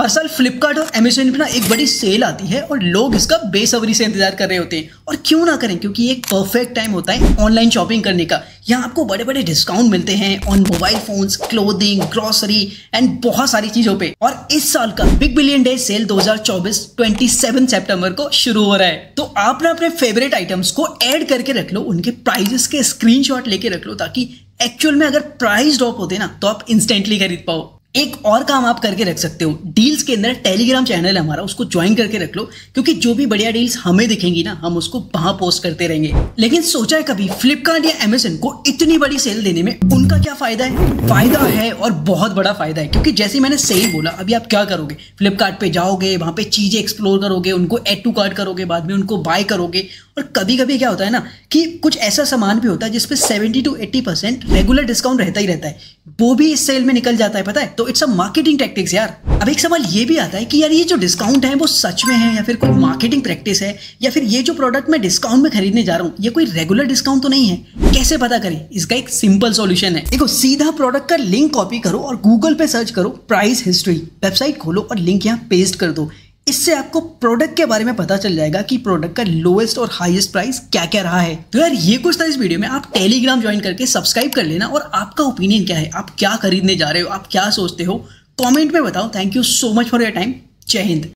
हर साल फ्लिपकार्ट और अमेजोन पर ना एक बड़ी सेल आती है और लोग इसका बेसब्री से इंतज़ार कर रहे होते हैं। और क्यों ना करें? क्योंकि एक परफेक्ट टाइम होता है ऑनलाइन शॉपिंग करने का। यहाँ आपको बड़े बड़े डिस्काउंट मिलते हैं on mobile phones clothing grocery and बहुत सारी चीज़ों पे। और इस साल का बिग बिलियन डे सेल 2024 27 सितंबर को शुरू हो रहा है। तो आप ना अपने फेवरेट आइटम्स को ऐड करके रख लो, उनके प्राइजेस के स्क्रीनशॉट लेके रख लो ताकि एक्चुअल में अगर प्राइस ड्रॉप होते ना तो आप इंस्टेंटली खरीद पाओ। एक और काम आप करके रख सकते हो। डील्स के अंदर टेलीग्राम चैनल है हमारा, उसको ज्वाइन करके रख लो, क्योंकि जो भी बढ़िया डील्स हमें दिखेंगी ना, हम उसको वहाँ पोस्ट करते रहेंगे। लेकिन सोचा है कभी फ्लिपकार्ट या अमेजन को इतनी बड़ी सेल देने में उनका क्या फ़ायदा है? फ़ायदा है और बहुत बड़ा फ़ायदा है, क्योंकि जैसे मैंने सेल बोला, अभी आप क्या करोगे? फ्लिपकार्ट जाओगे, वहाँ पे चीज़ें एक्सप्लोर करोगे, उनको एड टू कार्ड करोगे, बाद में उनको बाय करोगे और कभी कभी क्या होता है ना कि कुछ ऐसा सामान भी होता है जिसपे seventy two eighty percent regular discount रहता ही रहता है। वो भी इस सेल में निकल जाता है, पता है? तो इट्स अ मार्केटिंग टैक्टिक्स यार। अब एक सवाल ये भी आता है कि यार ये जो डिस्काउंट है, वो सच में है या फिर कोई मार्केटिंग प्रैक्टिस है या फिर ये जो प्रोडक्ट मैं डिस्काउंट में खरीदने जा रहा हूँ, ये कोई रेगुलर डिस्काउंट तो नहीं है? कैसे पता करें? इसका एक सिंपल सॉल्यूशन है। देखो, सीधा प्रोडक्ट का लिंक कॉपी करो और गूगल पे सर्च करो प्राइस हिस्ट्री वेबसाइट खोलो और लिंक यहाँ पेस्ट कर दो। इससे आपको प्रोडक्ट के बारे में पता चल जाएगा कि प्रोडक्ट का लोएस्ट और हाईएस्ट प्राइस क्या क्या रहा है। तो यार, ये कुछ था इस वीडियो में। आप टेलीग्राम ज्वाइन करके सब्सक्राइब कर लेना और आपका ओपिनियन क्या है? आप क्या खरीदने जा रहे हो? आप क्या सोचते हो? कॉमेंट में बताओ। Thank you so much for your time जय हिंद।